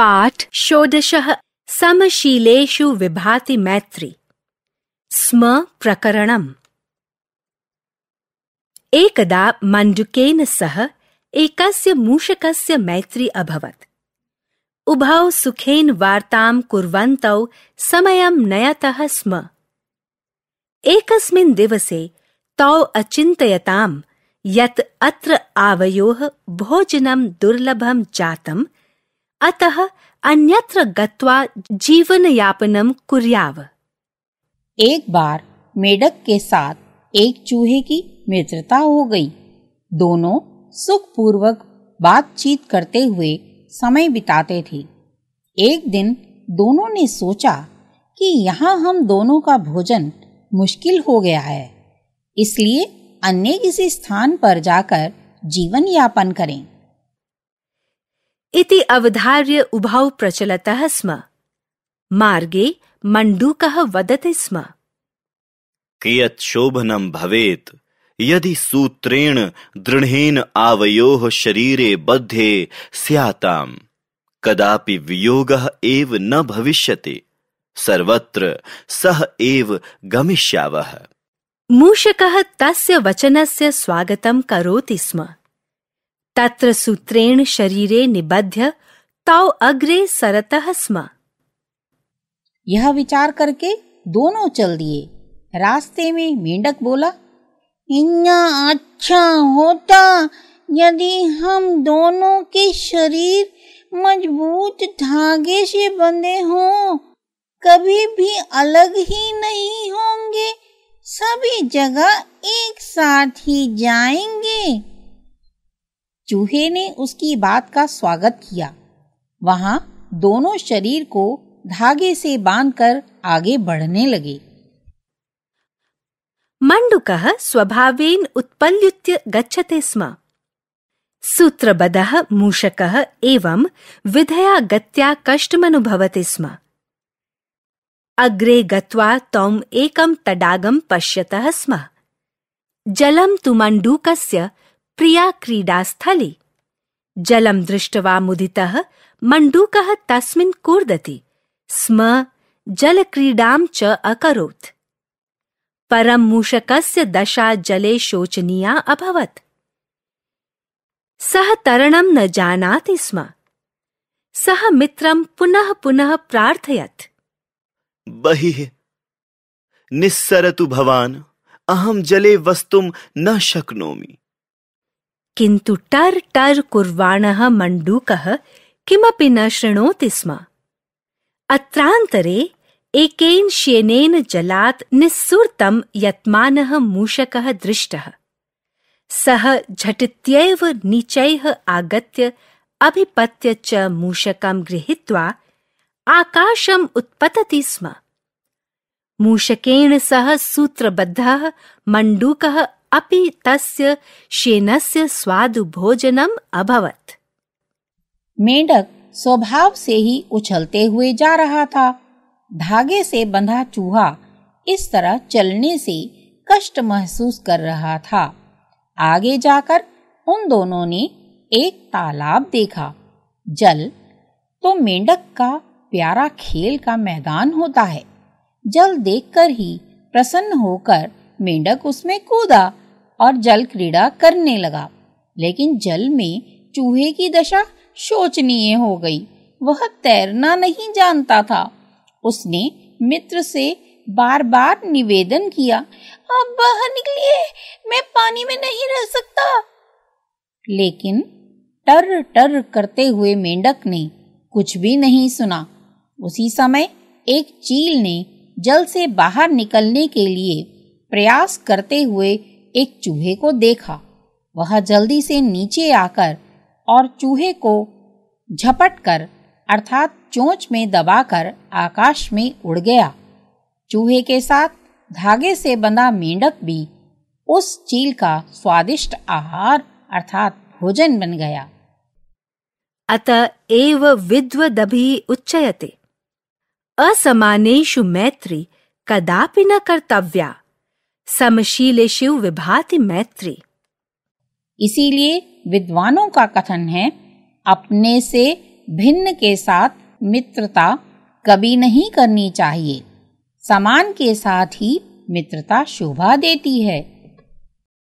पाठ षोडशः समशीलेषु विभाति मैत्री। स्म प्रकरणम्। एकदा मण्डुकेन सह एकस्य मूषकस्य मैत्री अभवत्। उभौ सुखेन वार्तां कुर्वन्तौ समयं नयतः स्म। एकस्मिन् दिवसे तौ अचिन्तयताम् यत् अत्र आवयोः भोजनं दुर्लभं जातम् अतः अन्यत्र गत्वा जीवनयापनं कुर्याव। एक बार मेढक के साथ एक चूहे की मित्रता हो गई। दोनों सुखपूर्वक बातचीत करते हुए समय बिताते थे। एक दिन दोनों ने सोचा कि यहाँ हम दोनों का भोजन मुश्किल हो गया है, इसलिए अन्य किसी स्थान पर जाकर जीवन यापन करें। इति अवधार्य उभौ प्रचलतः स्म। मार्गे मण्डूकः वदति स्म। कियत् शोभनं भवेत्? यदि सूत्रेण दृढेन आवयोः शरीरे बद्धे स्याताम् कदापि वियोगः एव न भविष्यति। सर्वत्र सह एव गमिष्यावः। मूषकः तस्य वचनस्य स्वागतं करोति स्म। तत्र सूत्रेण शरीरे निबध्य, तौ अग्रे सरतः स्म। यह विचार करके दोनों चल दिए। रास्ते में मेंढक बोला इन्ना अच्छा होता, यदि हम दोनों के शरीर मज़बूत धागे से बंधे हों, कभी भी अलग ही नहीं होंगे, सभी जगह एक साथ ही जाएँगे। चूहे ने उसकी बात का स्वागत किया। वहाँ दोनों शरीर को धागे से बांधकर आगे बढ़ने लगे। मण्डुकः स्वभावेन उत्पल्युत्य गच्छति स्म। सूत्रबद्धः मूषकः एवं विधया गत्या कष्टमनुभवति स्म। अग्रे गत्वा तौम् एकं तडागं पश्यतः स्म। जलं तु मण्डूकस्य प्रिया क्रीडास्थली। जलं दृष्ट्वा मुदितः मण्डूकः तस्मिन् कूर्दति। स्म, जलक्रीडां च अकरोत्। परं मूषकस्य दशा जले शोचनीया अभवत्। सः तरणं न जानाति स्म। सः मित्रं पुनः पुनः प्रार्थयत्। बहिः निस्सरतु भवान्, अहं जले वस्तुं न शक्नोमि। किन्तु टर् टर् कुर्वाणः मण्डूकः किमपि न शृणोति स्म। अत्रान्तरे एकेन श्येनेन जलात् निःसृतं यत्मानः मूषकः दृष्टः। सः झटित्यैव नीचैः आगत्य अभिपत्य च मूषकं गृहीत्वा आकाशम् उत्पतति स्म। मूषकेण सह सूत्रबद्धः मण्डूकः अपि तस्य शेनस्य स्वादुभोजनम् अभवत्। मेंढक स्वभाव से ही उछलते हुए जा रहा था। धागे से बंधा चूहा इस तरह चलने से कष्ट महसूस कर रहा था। आगे जाकर उन दोनों ने एक तालाब देखा। जल तो मेंढक का प्यारा खेल का मैदान होता है। जल देखकर ही प्रसन्न होकर मेंढक उसमें कूदा। और जल क्रीड़ा करने लगा। लेकिन जल में चूहे की दशा शोचनीय हो गई। वह तैरना नहीं जानता था। उसने मित्र से बार बार निवेदन किया अब बाहर निकलिए, मैं पानी में नहीं रह सकता। लेकिन टर टर करते हुए मेंढक ने कुछ भी नहीं सुना। उसी समय एक चील ने जल से बाहर निकलने के लिए प्रयास करते हुए एक चूहे को देखा। वह जल्दी से नीचे आकर और चूहे को झपट कर, अर्थात चोंच में दबाकर आकाश में उड़ गया। चूहे के साथ धागे से बंधा मेंढक भी उस चील का स्वादिष्ट आहार, अर्थात भोजन बन गया। अत एव विद्वदभिः उच्यते असमानेषु मैत्री कदापि न कर्तव्या। समशीलेषु विभाति मैत्री। इसीलिए विद्वानों का कथन है, अपने से भिन्न के साथ मित्रता कभी नहीं करनी चाहिए। समान के साथ ही मित्रता शोभा देती है।